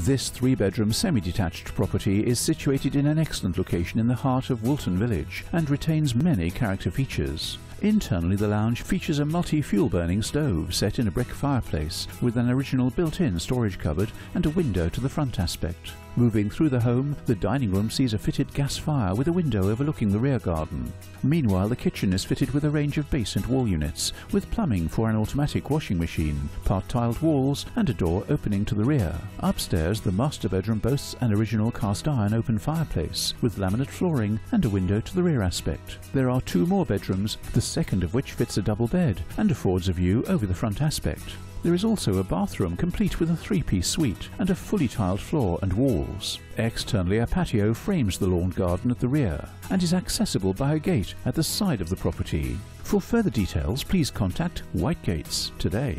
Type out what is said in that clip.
This three-bedroom semi-detached property is situated in an excellent location in the heart of Woolton Village and retains many character features. Internally the lounge features a multi-fuel burning stove set in a brick fireplace with an original built-in storage cupboard and a window to the front aspect. Moving through the home, the dining room sees a fitted gas fire with a window overlooking the rear garden. Meanwhile, the kitchen is fitted with a range of base and wall units, with plumbing for an automatic washing machine, part-tiled walls and a door opening to the rear. Upstairs, the master bedroom boasts an original cast-iron open fireplace, with laminate flooring and a window to the rear aspect. There are two more bedrooms, the second of which fits a double bed and affords a view over the front aspect. There is also a bathroom complete with a three-piece suite and a fully tiled floor and walls. Externally a patio frames the lawn garden at the rear and is accessible by a gate at the side of the property. For further details please contact Whitegates today.